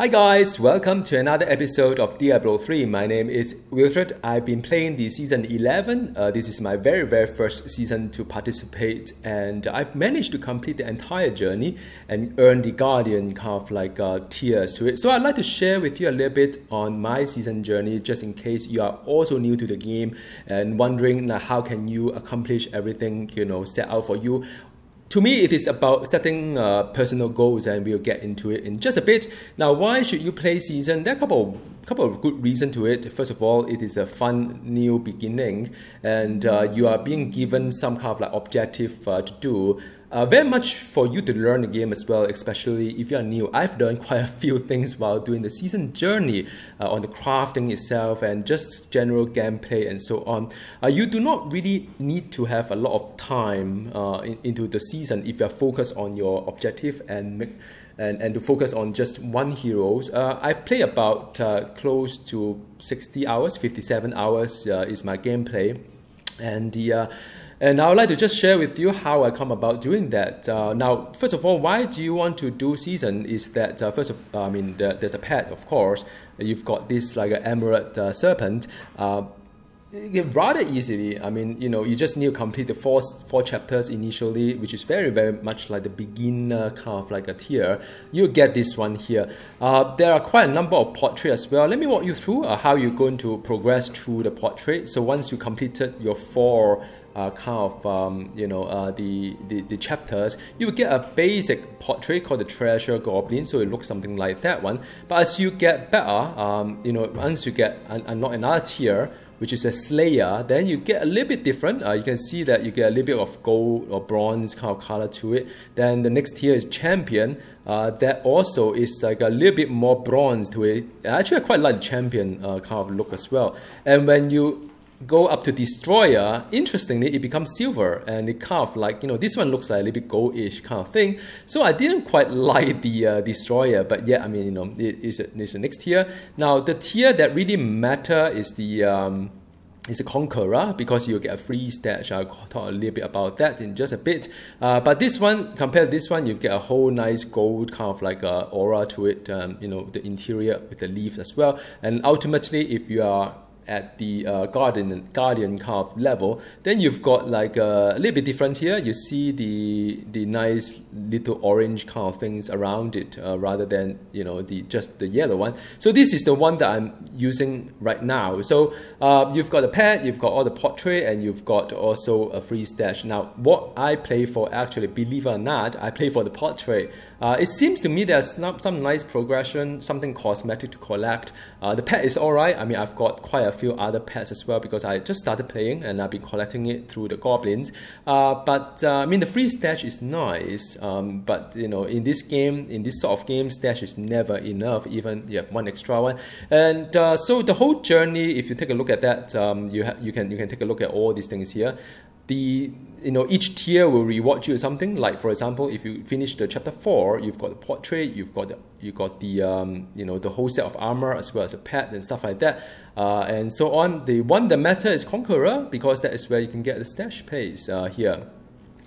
Hi guys, welcome to another episode of Diablo 3. My name is Wilfrid. I've been playing the season 11. Uh, this is my very very first season to participate and I've managed to complete the entire journey and earn the Guardian kind of like uh, tiers to it. So I'd like to share with you a little bit on my season journey just in case you are also new to the game and wondering like, how can you accomplish everything you know set out for you to me, it is about setting uh, personal goals, and we'll get into it in just a bit. Now, why should you play season? There are a couple couple of good reasons to it. First of all, it is a fun new beginning, and uh, you are being given some kind of like objective uh, to do. Uh, very much for you to learn the game as well, especially if you are new. I've learned quite a few things while doing the season journey uh, on the crafting itself and just general gameplay and so on. Uh, you do not really need to have a lot of time uh, in, into the season if you are focused on your objective and make, and, and to focus on just one hero. Uh, I've played about uh, close to 60 hours, 57 hours is my gameplay. And the and I would like to just share with you how I come about doing that. Uh, now, first of all, why do you want to do season? Is that uh, first of, I mean, the, there's a pet, of course. You've got this like an emerald uh, serpent. Uh, rather easily. I mean, you know, you just need to complete the four four chapters initially, which is very very much like the beginner kind of like a tier. You get this one here. Uh, there are quite a number of portraits as well. Let me walk you through uh, how you're going to progress through the portrait. So once you completed your four uh, kind of um, you know uh, the, the the chapters, you will get a basic portrait called the Treasure Goblin. So it looks something like that one. But as you get better, um, you know, once you get an, not another tier, which is a Slayer, then you get a little bit different. Uh, you can see that you get a little bit of gold or bronze kind of color to it. Then the next tier is Champion. Uh, that also is like a little bit more bronze to it. Actually, I quite like the Champion uh, kind of look as well. And when you go up to destroyer, interestingly, it becomes silver and it kind of like, you know, this one looks like a little bit goldish kind of thing. So I didn't quite like the uh, destroyer, but yeah, I mean, you know, it is the next tier. Now, the tier that really matter is the, um, is a conqueror because you get a free stash. I'll talk a little bit about that in just a bit. Uh, but this one, compared to this one, you get a whole nice gold kind of like a aura to it. Um, you know, the interior with the leaves as well. And ultimately, if you are at the uh, guardian guardian kind of level, then you've got like a, a, little bit different here. You see the the nice little orange kind of things around it, uh, rather than you know the just the yellow one. So this is the one that I'm using right now. So uh, you've got a pet, you've got all the portrait, and you've got also a free stash. Now, what I play for actually, believe it or not, I play for the portrait. Uh, it seems to me there's not some nice progression, something cosmetic to collect. Uh, the pet is alright. I mean, I've got quite a few other pets as well because I just started playing and I've been collecting it through the goblins. Uh, but uh, I mean, the free stash is nice. Um, but you know, in this game, in this sort of game, stash is never enough. Even you have one extra one. And uh, so the whole journey, if you take a look at that, um, you you can you can take a look at all these things here the you know each tier will reward you something. Like for example if you finish the chapter four you've got the portrait you've got the you got the um, you know the whole set of armor as well as a pet and stuff like that. Uh, and so on. The one that matter is conqueror because that is where you can get the stash pace uh, here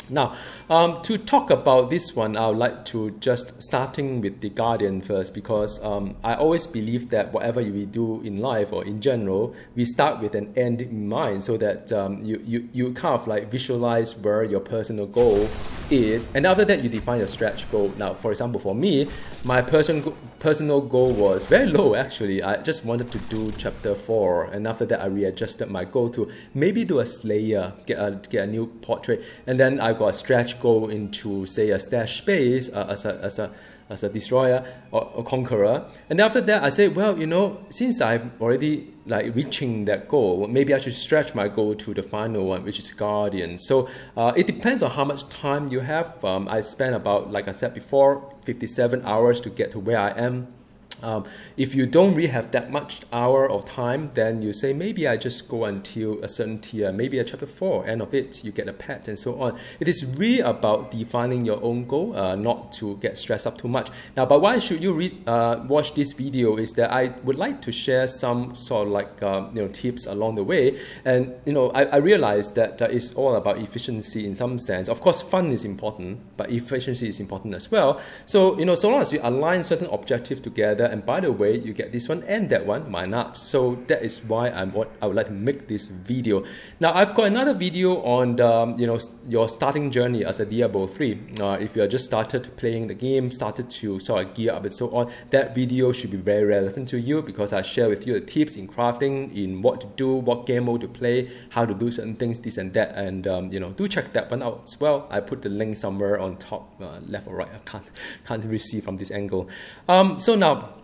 now, um, to talk about this one, I would like to just starting with the Guardian first because um, I always believe that whatever we do in life or in general, we start with an end in mind so that um, you, you, you kind of like visualize where your personal goal is and after that you define your stretch goal. Now, for example, for me, my person, personal goal was very low actually. I just wanted to do chapter 4 and after that I readjusted my goal to maybe do a Slayer, get a, get a new portrait and then I got a stretch goal into say a stash space uh, as a as a as a destroyer or, or, conqueror. And after that, I said, well, you know, since I've already like reaching that goal, maybe I should stretch my goal to the final one, which is guardian. So uh, it depends on how much time you have. Um, I spent about, like I said before, 57 hours to get to where I am um, if you don't really have that much hour of time, then you say maybe I just go until a certain tier, maybe a chapter four, end of it, you get a pet and so on. It is really about defining your own goal, uh, not to get stressed up too much. Now, but why should you read, uh, watch this video is that I would like to share some sort of like uh, you know tips along the way, and you know I, I realize that uh, it's all about efficiency in some sense. Of course, fun is important, but efficiency is important as well. So you know, so long as you align certain objectives together And by the way, you get this one and that one. Why not? So that is why I'm what I would like to make this video. Now I've got another video on the, um, you know your starting journey as a Diablo 3. Uh, if you are just started playing the game, started to sort of gear up and so on, that video should be very relevant to you because I share with you the tips in crafting, in what to do, what game mode to play, how to do certain things, this and that, and um, you know do check that one out as well. I put the link somewhere on top, uh, left or right. I can't can't really see from this angle. Um, so now,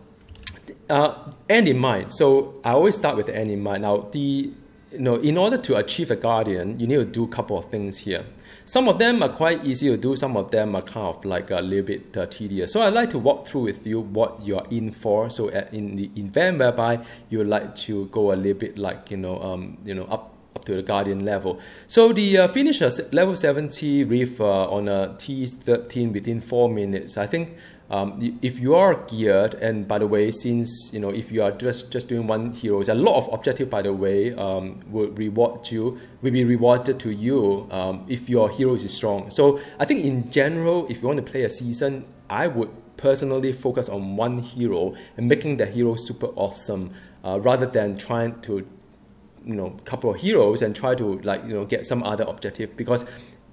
uh, end in mind. So I always start with the end in mind. Now the you know, in order to achieve a guardian, you need to do a couple of things here. Some of them are quite easy to do, some of them are kind of like a little bit uh, tedious. So I'd like to walk through with you what you're in for. So at, in the event whereby you like to go a little bit like, you know, um, you know, up up to the Guardian level. So the uh, finisher level 70 Rift uh, on a T13 within 4 minutes, I think um, if you are geared, and by the way, since you know if you are just just doing one hero, a lot of objective by the way um, will reward you, will be rewarded to you um, if your hero is strong. So I think in general, if you want to play a season, I would personally focus on one hero and making the hero super awesome, uh, rather than trying to you know couple of heroes and try to like you know get some other objective because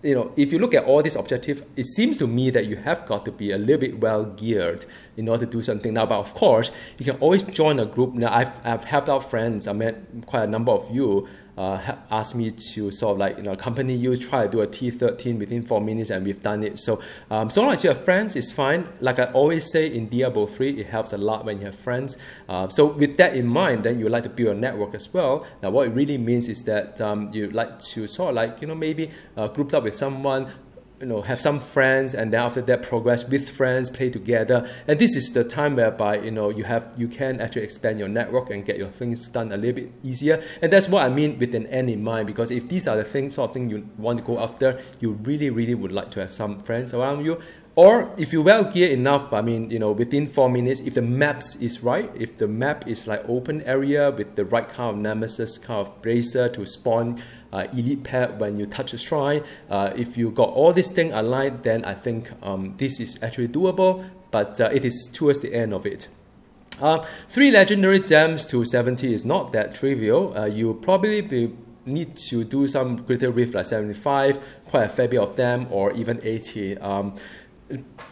you know, if you look at all these objectives, it seems to me that you have got to be a little bit well geared in order to do something now. But of course, you can always join a group. Now, I've, I've helped out friends. I met quite a number of you uh, asked me to sort of like you know accompany you try to do a T13 within four minutes and we've done it. So um, so long as you have friends it's fine. Like I always say in Diablo 3 it helps a lot when you have friends. Uh, so with that in mind then you like to build a network as well. Now what it really means is that um, you like to sort of like you know maybe uh, group up with someone you know have some friends and then after that progress with friends play together. And this is the time whereby you know you have you can actually expand your network and get your things done a little bit easier. And that's what i mean with an end in mind because if these are the things sort of thing you want to go after you really really would like to have some friends around you. Or if you're well geared enough, I mean, you know, within four minutes, if the maps is right, if the map is like open area with the right kind of nemesis, kind of bracer to spawn uh, elite pet when you touch a shrine, uh, if you got all these things aligned, then I think um, this is actually doable, but uh, it is towards the end of it. Uh, three legendary gems to 70 is not that trivial. Uh, you probably be need to do some greater rift like 75, quite a fair bit of them, or even 80. Um,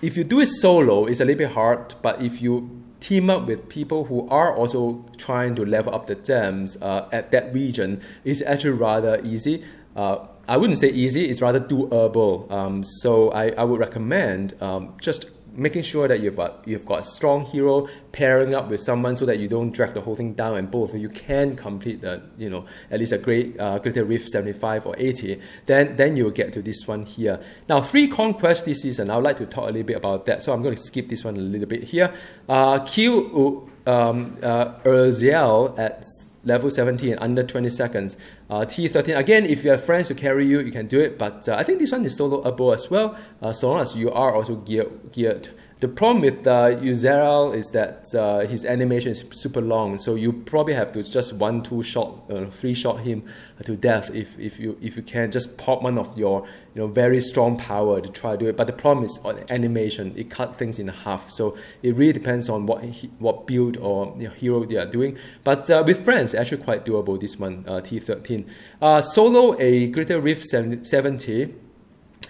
if you do it solo, it's a little bit hard. But if you team up with people who are also trying to level up the gems uh, at that region, it's actually rather easy. Uh, I wouldn't say easy; it's rather doable. Um, so I, I would recommend um, just making sure that you've got, you've got a strong hero pairing up with someone so that you don't drag the whole thing down and both of you can complete the you know at least a great uh, greater rift 75 or 80 then then you'll get to this one here. Now three conquests this season. I would like to talk a little bit about that so i'm going to skip this one a little bit here. Uh, kill um, uh, Urzael at level 17 under 20 seconds. Uh, T13, again, if you have friends to carry you, you can do it, but uh, I think this one is soloable as well, uh, so long as you are also geared. geared. The problem with uh, Urzael is that uh, his animation is super long, so you probably have to just one, two shot, uh, three shot him to death if, if you if you can just pop one of your you know very strong power to try to do it. But the problem is on animation, it cut things in half. So it really depends on what what build or you know, hero they are doing. But uh, with friends, actually quite doable. This one uh, T13 uh, solo a Greater Rift 70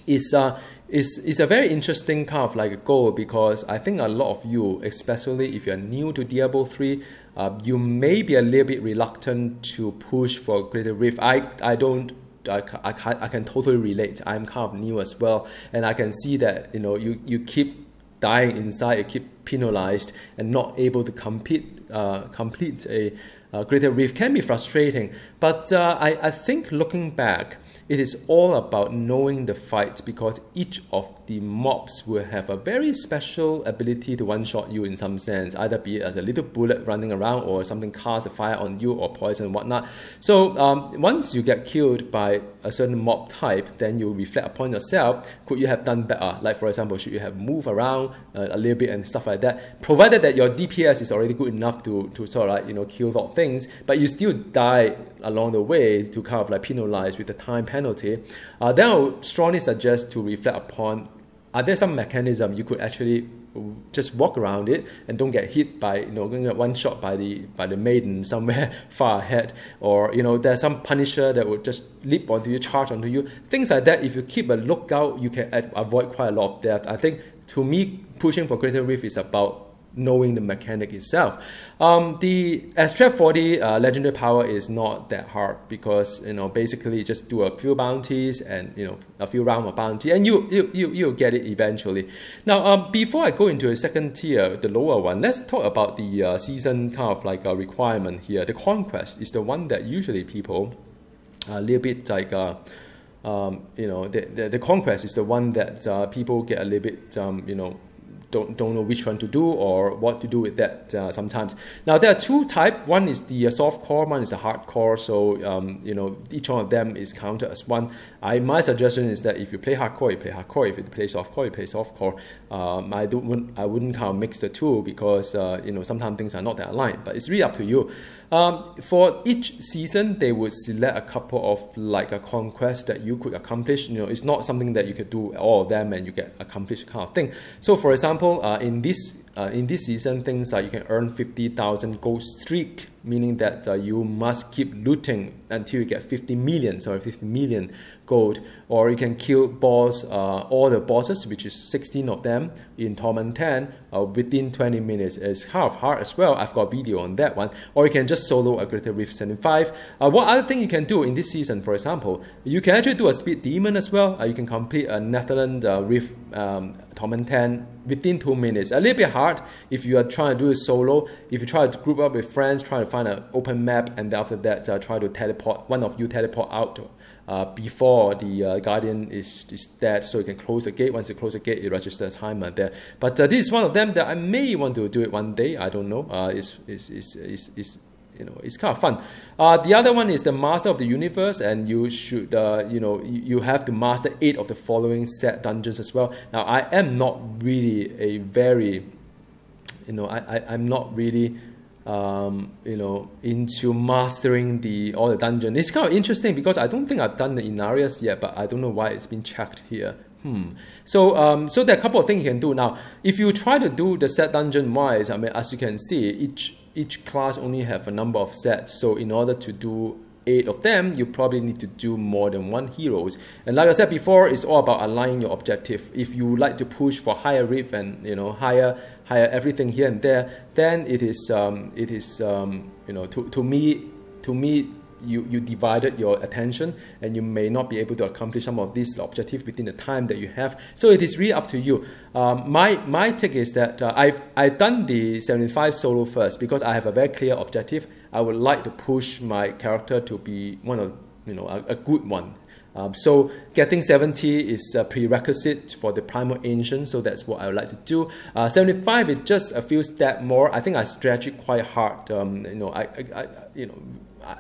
is uh, it's, it's a very interesting kind of like a goal because I think a lot of you, especially if you're new to Diablo 3, uh, you may be a little bit reluctant to push for Greater Rift. I, I don't I, I, can, I can totally relate. I'm kind of new as well, and I can see that you know you, you keep dying inside, you keep penalized and not able to compete uh, complete a, a greater rift can be frustrating. But uh, I, I think looking back, it is all about knowing the fight because each of the mobs will have a very special ability to one-shot you in some sense, either be it as a little bullet running around or something casts a fire on you or poison and whatnot. So um, once you get killed by a certain mob type, then you reflect upon yourself, could you have done better? Like for example, should you have moved around uh, a little bit and stuff like that, provided that your DPS is already good enough to, to sort of like, you know, kill of things, but you still die along the way to kind of like penalize with the time penalty, uh, then I would strongly suggest to reflect upon are there some mechanism you could actually just walk around it and don't get hit by you know one shot by the by the maiden somewhere far ahead? Or you know there's some punisher that would just leap onto you charge onto you things like that. If you keep a lookout you can avoid quite a lot of death. I think to me pushing for greater rift is about knowing the mechanic itself. Um, the Extract 40 uh, legendary power is not that hard because you know basically just do a few bounties and you know a few round of bounty and you you you you'll get it eventually. Now um, before I go into a second tier, the lower one, let's talk about the uh, season kind of like a requirement here. The conquest is the one that usually people a little bit like. Uh, um, you know, the, the, the, conquest is the one that uh, people get a little bit, um, you know, don't, don't know which one to do or what to do with that uh, sometimes. Now there are two type. One is the uh, soft core, one is the hard core. So um, you know each one of them is counted as one. I my suggestion is that if you play hardcore, you play hardcore. If you play soft core, you play soft core. Um, I don't I wouldn't kind of mix the two because uh, you know sometimes things are not that aligned. But it's really up to you. Um, for each season, they would select a couple of like a conquest that you could accomplish. You know, it's not something that you could do all of them and you get accomplished kind of thing. So, for example, uh, in this uh, in this season, things like you can earn 50,000 gold streak, meaning that uh, you must keep looting until you get 50 million, sorry, 50 million gold, or you can kill boss, uh, all the bosses, which is 16 of them in Torment 10 uh, within 20 minutes. It's kind of hard as well. I've got a video on that one. Or you can just solo a Greater Rift 75. Uh, what other thing you can do in this season, for example, you can actually do a Speed Demon as well. Uh, you can complete a Nephalem uh, Rift um, Torment 10 within two minutes. A little bit hard if you are trying to do it solo. If you try to group up with friends, try to find an open map, and after that, uh, try to teleport, one of you teleport out uh, before the uh, guardian is, is dead, so you can close the gate. Once you close the gate, you register a timer there. But uh, this is one of them that I may want to do it one day. I don't know. Uh, it's, it's, it's, it's, it's you know it's kind of fun. Uh, the other one is the Master of the Universe, and you should uh, you know you have to master eight of the following set dungeons as well. Now I am not really a very you know I, I I'm not really um, you know, into mastering the all the dungeon. It's kind of interesting because I don't think I've done the Inarius yet, but I don't know why it's been checked here. Hmm. So, um, so there are a couple of things you can do now. If you try to do the set dungeon wise, I mean, as you can see, each each class only have a number of sets. So, in order to do eight of them, you probably need to do more than one heroes. And like I said before, it's all about aligning your objective. If you like to push for higher rift and you know higher higher everything here and there, then it is um, it is um, you know to, to me to me you, you divided your attention and you may not be able to accomplish some of these objectives within the time that you have. So it is really up to you. Um, my, my take is that uh, I've, I've done the 75 solo first because I have a very clear objective. I would like to push my character to be one of, you know, a, a good one. Um, so getting 70 is a prerequisite for the primal ancient, so that's what I would like to do. Uh, 75 is just a few steps more. I think I stretch it quite hard. Um, you know, I, I, I, you know,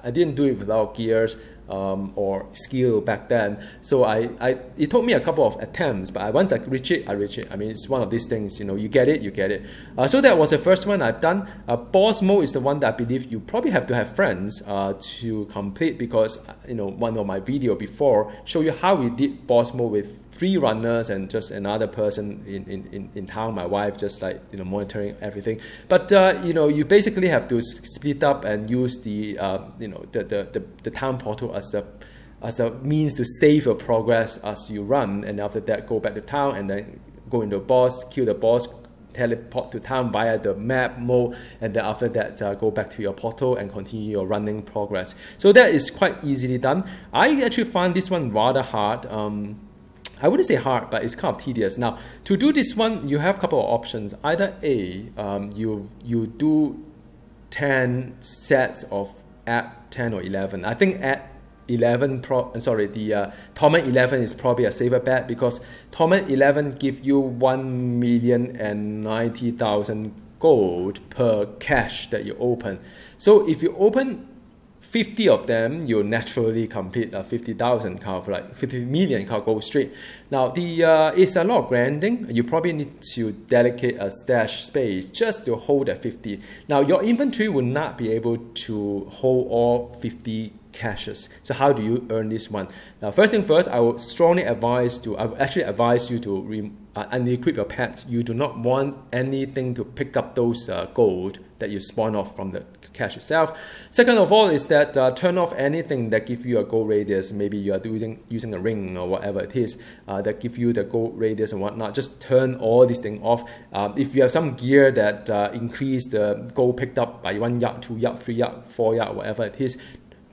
I didn't do it without gears um, or skill back then. So I, I, it took me a couple of attempts, but I, once I reach it, I reach it. I mean, it's one of these things, you know, you get it, you get it. Uh, so that was the first one I've done. Uh, boss mode is the one that I believe you probably have to have friends uh, to complete because, you know, one of my video before show you how we did boss mode with three runners and just another person in, in, in, in town, my wife, just like, you know, monitoring everything. But, uh, you know, you basically have to split up and use the, uh, you know, the, the, the, the town portal as a as a means to save your progress as you run, and after that go back to town and then go into a boss, kill the boss, teleport to town via the map mode, and then after that uh, go back to your portal and continue your running progress. So that is quite easily done. I actually find this one rather hard. Um, I wouldn't say hard, but it's kind of tedious. Now, to do this one, you have a couple of options. Either A, um, you you do 10 sets of at 10 or 11. I think at 11 pro sorry the uh, torment 11 is probably a safer bet because torment 11 give you 1 million and 90,000 gold per cache that you open so if you open 50 of them, you naturally complete a 50,000 kind of like 50 million kind of gold streak. Now, the uh, it's a lot of grinding. You probably need to dedicate a stash space just to hold that 50. Now, your inventory will not be able to hold all 50 caches. So how do you earn this one? Now, first thing first, I would strongly advise to, I would actually advise you to re, uh, unequip your pets. you do not want anything to pick up those uh, gold that you spawn off from the cache itself. Second of all is that uh, turn off anything that give you a gold radius. Maybe you are doing using a ring or whatever it is uh, that give you the gold radius and whatnot. Just turn all these things off. Uh, if you have some gear that uh, increase the gold picked up by one yard, two yard, three yard, four yard, whatever it is,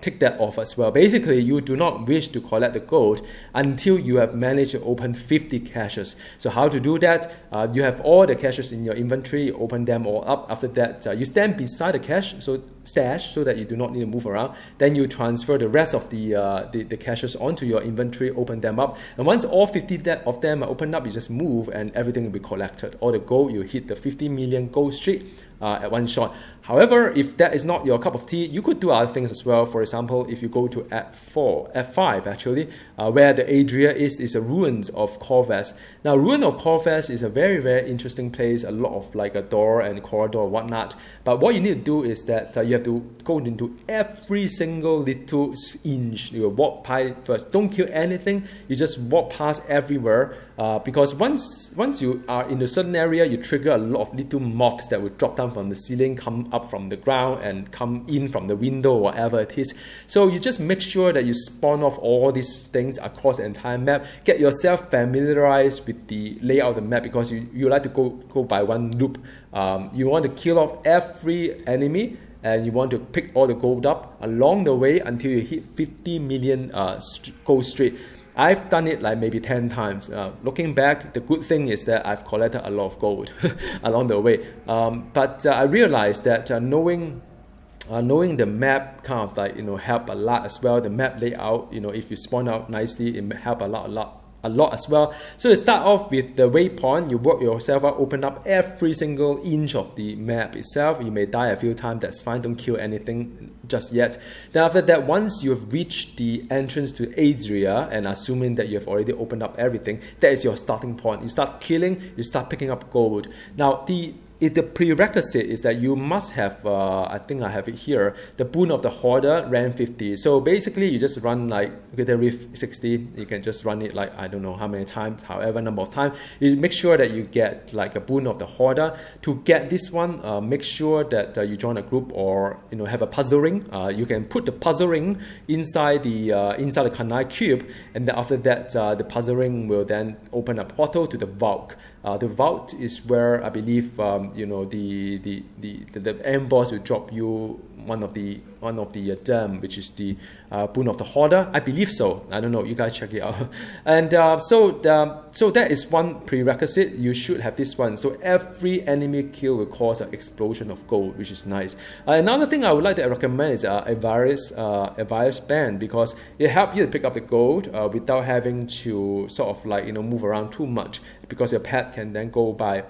take that off as well. Basically, you do not wish to collect the gold until you have managed to open 50 caches. So how to do that? Uh, you have all the caches in your inventory, open them all up. After that, uh, you stand beside the cache, so stash, so that you do not need to move around. Then you transfer the rest of the, uh, the, the caches onto your inventory, open them up. And once all 50 of them are opened up, you just move and everything will be collected. All the gold, you hit the 50 million gold streak uh, at one shot. However, if that is not your cup of tea, you could do other things as well. For example, if you go to F4, F5 actually, uh, where the Adria is, is a ruins of Corvus. Now, ruin of Corvus is a very, very interesting place, a lot of like a door and corridor and whatnot. But what you need to do is that uh, you have to go into every single little inch. You walk by first. Don't kill anything. You just walk past everywhere. Uh, because once once you are in a certain area, you trigger a lot of little mobs that will drop down from the ceiling, come up from the ground, and come in from the window, whatever it is. So you just make sure that you spawn off all these things across the entire map. Get yourself familiarized with the layout of the map because you, you like to go, go by one loop. Um, you want to kill off every enemy and you want to pick all the gold up along the way until you hit 50 million uh, gold streak. I've done it like maybe 10 times. Uh, looking back, the good thing is that I've collected a lot of gold along the way. Um, but uh, I realized that uh, knowing uh, knowing the map kind of like you know help a lot as well. The map layout, you know, if you spawn out nicely, it help a lot, a lot a lot as well. So you start off with the waypoint, you work yourself out, open up every single inch of the map itself. You may die a few times, that's fine, don't kill anything just yet. Then after that, once you've reached the entrance to Adria, and assuming that you have already opened up everything, that is your starting point. You start killing, you start picking up gold. Now the it, the prerequisite is that you must have, uh, I think I have it here, the boon of the hoarder ran 50. So basically you just run like, okay, the rift 60, you can just run it like, I don't know how many times, however number of times. You make sure that you get like a boon of the hoarder. To get this one, uh, make sure that uh, you join a group or, you know, have a puzzle ring. Uh, you can put the puzzle ring inside the, uh, inside the Kanai cube. And then after that, uh, the puzzle ring will then open a portal to the vault. the vault is where I believe um, you know the the the the, the end boss will drop you one of the one of the uh, gem, which is the uh, boon of the hoarder. I believe so. I don't know. You guys check it out. And uh, so so that is one prerequisite. You should have this one. So every enemy kill will cause an explosion of gold, which is nice. Uh, another thing I would like to recommend is uh, Avarice uh, Avarice Band because it helps you to pick up the gold without having to sort of like you know move around too much because your pet can then go by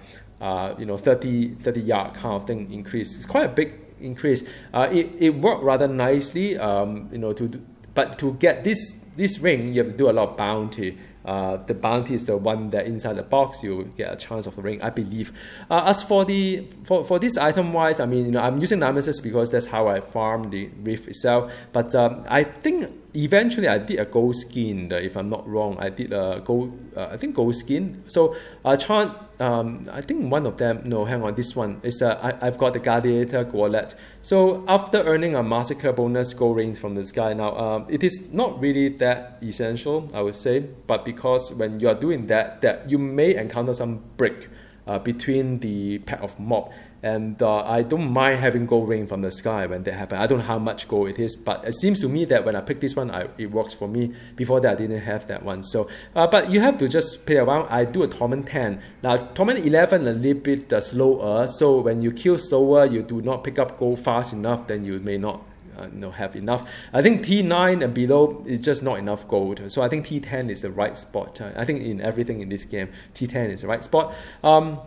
you know 30 30 yard kind of thing increase. It's quite a big increase. Uh, it, it worked rather nicely, um, you know, to do, but to get this this ring, you have to do a lot of bounty. Uh, the bounty is the one that inside the box you get a chance of the ring, I believe. Uh, as for the for, for this item wise, I mean, you know, I'm using Nemesis because that's how I farm the Rift itself. But um, I think eventually I did a Goldskin, if I'm not wrong. I did a gold, uh, I think Goldskin. So uh, Chant um, I think one of them, no, hang on, this one is uh, I, I've got the Gladiator Wallet. So after earning a Massacre bonus gold rings from this guy, now um, it is not really that essential, I would say, but because when you are doing that, that you may encounter some break uh, between the pack of mob and uh, I don't mind having gold rain from the sky when that happens. I don't know how much gold it is, but it seems to me that when I pick this one, I, it works for me. Before that, I didn't have that one. So, uh, but you have to just play around. I do a Torment 10. Now, Torment 11 a little bit uh, slower. So when you kill slower, you do not pick up gold fast enough, then you may not uh, know, have enough. I think T9 and below is just not enough gold. So I think T10 is the right spot. I think in everything in this game, T10 is the right spot. Um,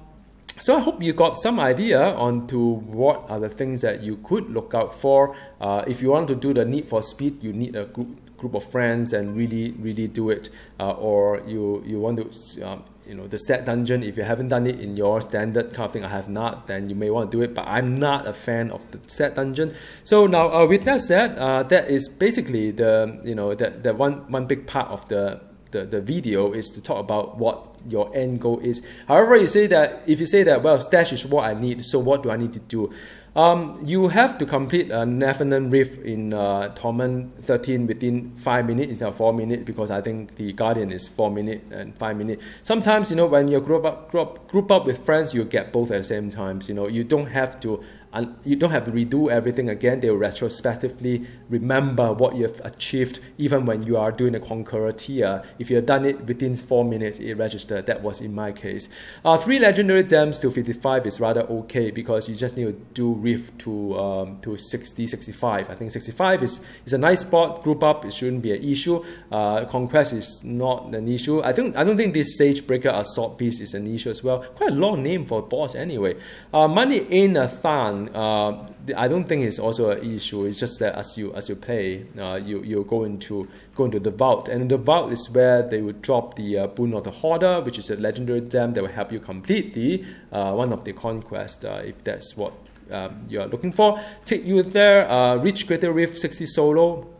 so I hope you got some idea onto what are the things that you could look out for. Uh, if you want to do the need for speed, you need a group group of friends and really really do it. Uh, or you you want to um, you know the set dungeon. If you haven't done it in your standard kind of thing, I have not. Then you may want to do it. But I'm not a fan of the set dungeon. So now uh, with that said, uh, that is basically the you know that the one one big part of the the, the video is to talk about what your end goal is. However, you say that if you say that well, stash is what I need, so what do I need to do? Um, you have to complete a Nephalem Rift in uh, Torment 13 within 5 minutes instead of 4 minutes because I think the Guardian is 4 minutes and 5 minutes. Sometimes, you know, when you group up, group, group up with friends, you get both at the same times. You know, you don't have to and you don't have to redo everything again. They will retrospectively remember what you have achieved, even when you are doing a Conqueror tier. If you have done it within four minutes, it registered. That was in my case. Uh, three legendary gems to 55 is rather okay because you just need to do Rift to um, to 60, 65. I think 65 is, is a nice spot. Group up, it shouldn't be an issue. Uh, Conquest is not an issue. I think I don't think this Siegebreaker Assault Beast is an issue as well. Quite a long name for boss anyway. Uh, money in a Than uh, I don't think it's also an issue. It's just that as you as you play, uh, you you go into go into the vault, and the vault is where they would drop the uh, boon of the hoarder, which is a legendary gem that will help you complete the uh, one of the conquest uh, if that's what um, you are looking for. Take you there, uh, reach Greater Rift 60 solo.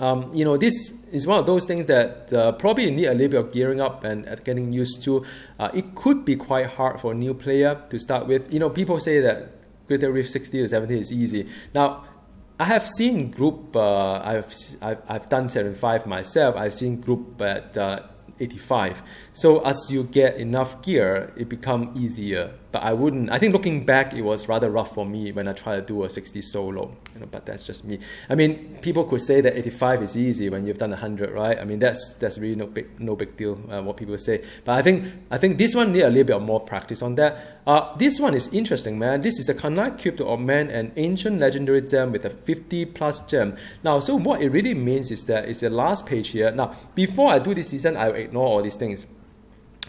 Um, you know, this is one of those things that uh, probably need a little bit of gearing up and uh, getting used to. Uh, it could be quite hard for a new player to start with. You know, people say that Greater Rift 60 to 70 is easy. Now, I have seen group, uh, I've, I've, I've done 75 myself, I've seen group at uh, 85. So as you get enough gear, it become easier but I wouldn't. I think looking back, it was rather rough for me when I tried to do a 60 solo. But that's just me. I mean, people could say that 85 is easy when you've done 100, right? I mean, that's that's really no big no big deal. Uh, what people say, but I think I think this one need a little bit of more practice on that. Uh, this one is interesting, man. This is a Kanai Cube to augment an ancient legendary gem with a 50 plus gem. Now, so what it really means is that it's the last page here. Now, before I do this season, I will ignore all these things.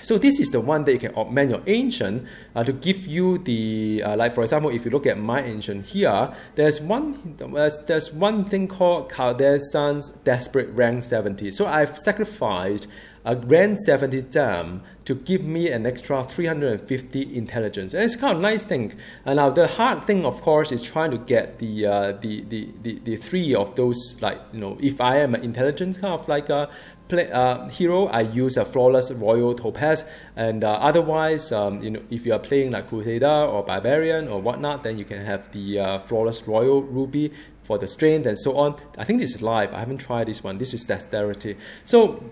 So this is the one that you can augment your ancient uh, to give you the uh, like for example if you look at my ancient here there's one there's, there's one thing called Caldesann's Desperate Rank 70 so I've sacrificed a Rank 70 gem to give me an extra 350 intelligence and it's kind of nice thing and now the hard thing of course is trying to get the uh, the, the, the the three of those like you know if I am an intelligence kind of like a play, uh, hero, I use a flawless royal topaz, and uh, otherwise, um, you know, if you are playing like Crusader or Barbarian or whatnot, then you can have the uh, flawless royal ruby for the strength and so on. I think this is live. I haven't tried this one. This is dexterity. So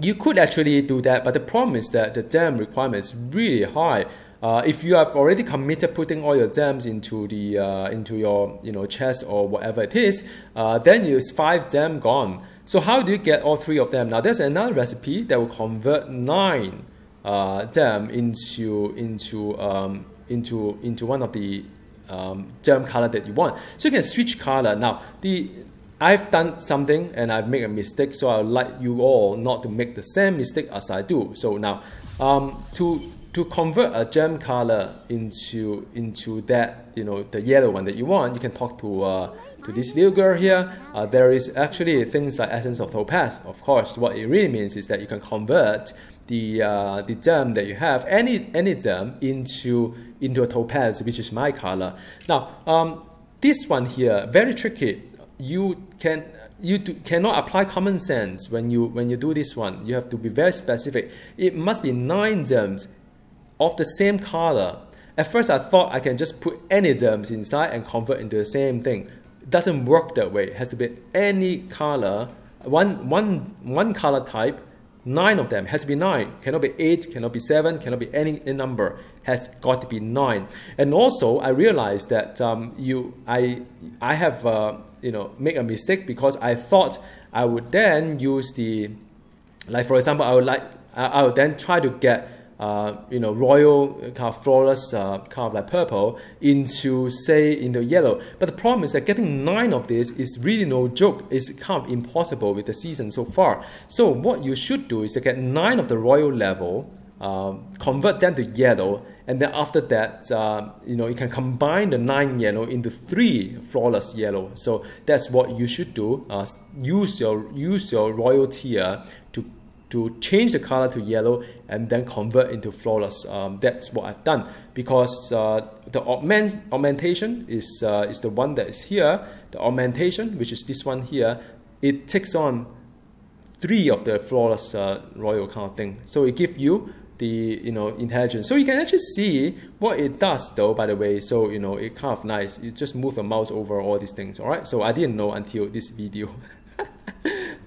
you could actually do that, but the problem is that the gem requirement is really high. Uh, if you have already committed putting all your gems into the uh, into your you know chest or whatever it is, uh, then it's five gem gone. So how do you get all three of them? Now there's another recipe that will convert nine uh, them into into um, into into one of the um, gem color that you want. So you can switch color. Now the I've done something and I've made a mistake, so I'd like you all not to make the same mistake as I do. So now um, to to convert a gem color into into that you know the yellow one that you want, you can talk to uh, to this little girl here, uh, there is actually things like essence of topaz. Of course, what it really means is that you can convert the uh, the gem that you have, any any gem, into into a topaz, which is my color. Now, um, this one here, very tricky. You can you do, cannot apply common sense when you when you do this one. You have to be very specific. It must be nine gems of the same color. At first, I thought I can just put any gems inside and convert into the same thing It doesn't work that way. It has to be any color, one, one, one color type, nine of them has to be nine. Cannot be eight, cannot be seven, cannot be any, any number. Has got to be nine. And also, I realized that um, you, I, I have uh, you know make a mistake because I thought I would then use the, like for example, I would like I would then try to get uh, you know, royal kind of flawless uh, kind of like purple into say into yellow. But the problem is that getting nine of this is really no joke. It's kind of impossible with the season so far. So what you should do is to get nine of the royal level, uh, convert them to yellow, and then after that, uh, you know, you can combine the nine yellow into three flawless yellow. So that's what you should do. Uh, use your use your royal tier to to change the color to yellow and then convert into flawless. Um, that's what I've done because uh, the augment, augmentation is, uh, is the one that is here. The augmentation, which is this one here, it takes on three of the flawless uh, royal kind of thing. So it gives you the you know intelligence. So you can actually see what it does though. By the way, so you know it kind of nice. You just move the mouse over all these things. All right. So I didn't know until this video.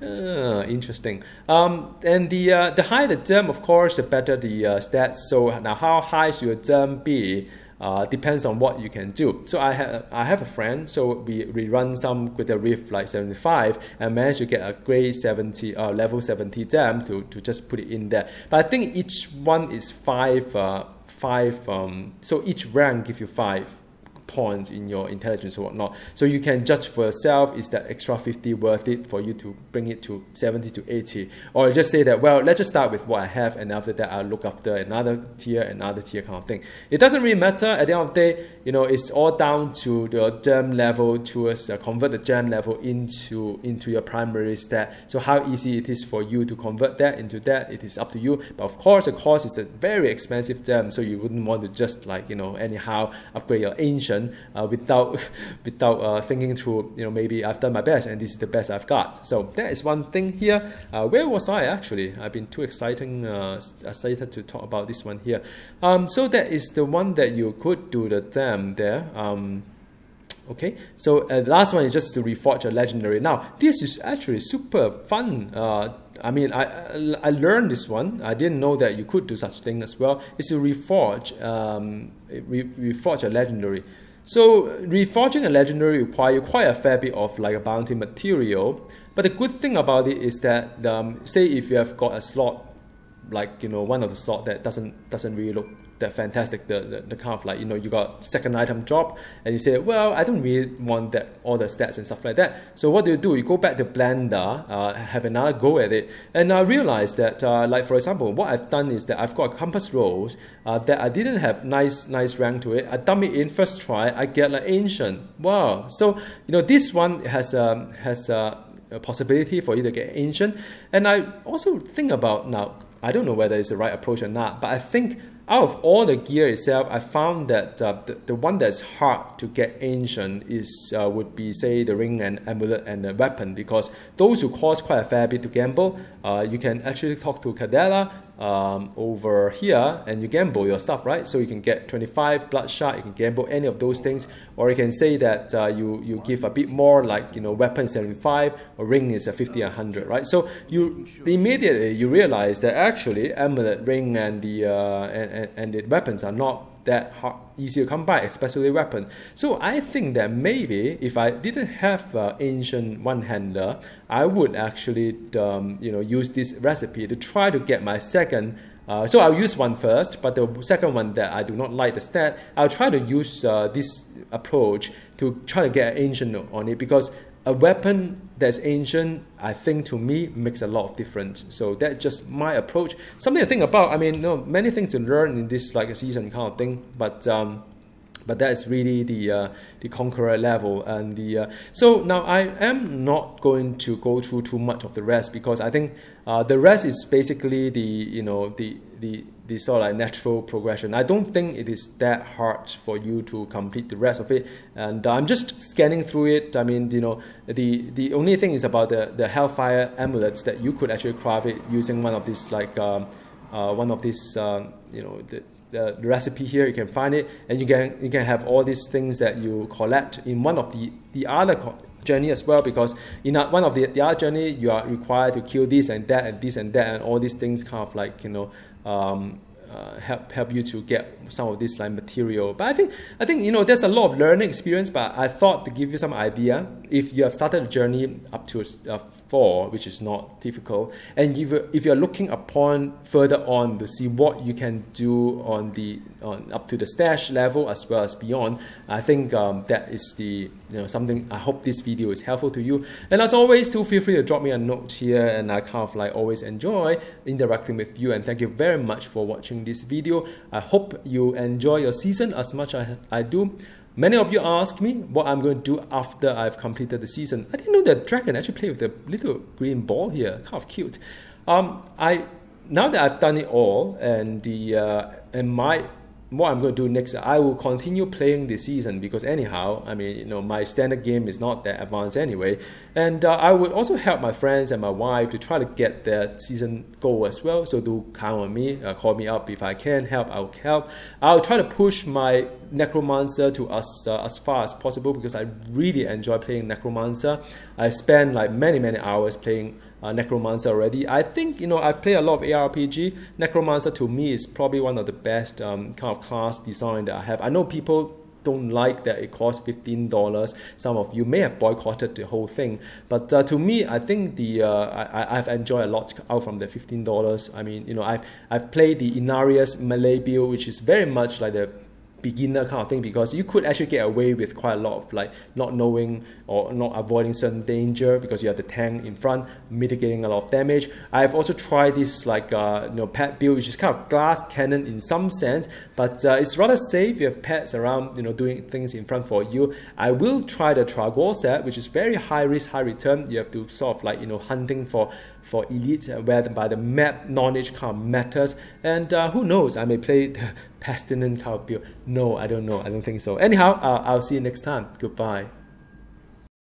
uh, interesting. Um, and the uh, the higher the term, of course, the better the uh, stats. So now, how high should your term be? Uh, depends on what you can do. So I have I have a friend. So we, we run some with a Rift like 75 and managed to get a grade 70 uh, level 70 dam to, to just put it in there. But I think each one is five uh, five. Um, so each rank give you five points in your intelligence or whatnot. So you can judge for yourself, is that extra 50 worth it for you to bring it to 70 to 80? Or just say that, well, let's just start with what I have and after that I'll look after another tier, another tier kind of thing. It doesn't really matter. At the end of the day, you know, it's all down to the gem level towards uh, convert the gem level into, into your primary stat. So how easy it is for you to convert that into that, it is up to you. But of course, the cost is a very expensive gem, so you wouldn't want to just like, you know, anyhow upgrade your ancient uh, without without uh, thinking through you know maybe I've done my best and this is the best I've got. So that is one thing here. Uh, where was I actually? I've been too exciting uh, excited to talk about this one here. Um, so that is the one that you could do the dam there. Um, okay. So uh, the last one is just to reforge a legendary. Now this is actually super fun uh, I mean, I, I learned this one. I didn't know that you could do such thing as well. It's to reforge, um, re, reforge a legendary. So reforging a legendary require quite a fair bit of like a bounty material. But the good thing about it is that um, say if you have got a slot like you know one of the slot that doesn't doesn't really look that fantastic the, the, the, kind of like you know you got second item drop and you say well I don't really want that all the stats and stuff like that. So what do you do? You go back to blender uh, have another go at it. And I realized that uh, like for example what I've done is that I've got compass rose uh, that I didn't have nice nice rank to it. I dump it in first try I get like ancient. Wow. So you know this one has um, has a, a possibility for you to get ancient. And I also think about now I don't know whether it's the right approach or not but I think out of all the gear itself, I found that uh, the, the one that's hard to get ancient is uh, would be say the ring and amulet and the weapon because those who cost quite a fair bit to gamble. Uh, you can actually talk to Kadala um, over here and you gamble your stuff, right? So you can get 25 bloodshot, you can gamble any of those things, or you can say that uh, you, you give a bit more, like, you know, weapon 75 or ring is a 50 100, right? So you immediately you realize that actually amulet, ring, and the, uh, and, and, and the weapons are not that hard, easy to come by, especially weapon. So I think that maybe if I didn't have uh, ancient one-hander, I would actually um, you know use this recipe to try to get my second. Uh, so I'll use one first, but the second one that I do not like the stat, I'll try to use uh, this approach to try to get an ancient on it because a weapon that's ancient, I think to me makes a lot of difference. So that's just my approach. Something to think about. I mean, know, many things to learn in this like a season kind of thing. But um, but that is really the uh, the conqueror level and the uh, so now I am not going to go through too much of the rest because I think uh, the rest is basically the you know the the the sort of like natural progression. I don't think it is that hard for you to complete the rest of it. And I'm just scanning through it. I mean, you know, the the only thing is about the the Hellfire amulets that you could actually craft it using one of these like. Um, uh, one of these, um, you know, the, the, the, recipe here, you can find it, and you can you can have all these things that you collect in one of the the other journey as well, because in one of the, the other journey, you are required to kill this and that and this and that and all these things, kind of like you know, um, uh, help help you to get some of this like material. But I think I think you know there's a lot of learning experience. But I thought to give you some idea, if you have started a journey up to uh, four, which is not difficult, and if you're, if you're looking upon further on to see what you can do on the on up to the stash level as well as beyond, I think um, that is the you know something. I hope this video is helpful to you. And as always, do feel free to drop me a note here, and I kind of like always enjoy interacting with you. And thank you very much for watching this video. I hope you enjoy your season as much as I do. Many of you ask me what I'm going to do after I've completed the season. I didn't know that dragon actually play with the little green ball here. Kind of cute. Um, I now that I've done it all, and the uh, and my what I'm going to do next, I will continue playing this season because anyhow, I mean, you know, my standard game is not that advanced anyway, and uh, I would also help my friends and my wife to try to get their season goal as well. So do count on me, uh, call me up if I can help. I'll help. I'll try to push my Necromancer to as uh, as far as possible because I really enjoy playing Necromancer. I spend like many many hours playing uh, Necromancer already. I think you know I play a lot of ARPG. Necromancer to me is probably one of the best um, kind of class design that I have. I know people don't like that it costs fifteen dollars. Some of you may have boycotted the whole thing, but uh, to me, I think the uh, I, I've enjoyed a lot out from the fifteen dollars. I mean, you know, I've I've played the Inarius melee build, which is very much like the beginner kind of thing because you could actually get away with quite a lot of like not knowing or not avoiding certain danger because you have the tank in front mitigating a lot of damage. I've also tried this like uh, you know pet build which is kind of glass cannon in some sense but uh, it's rather safe you have pets around you know doing things in front for you. I will try the Trag'Oul set which is very high risk high return. You have to sort of like you know hunting for for elite uh, where by the map knowledge kind of matters and uh, who knows I may play the pestilent kind of build. No, I don't know. I don't think so. Anyhow, uh, I'll see you next time. Goodbye.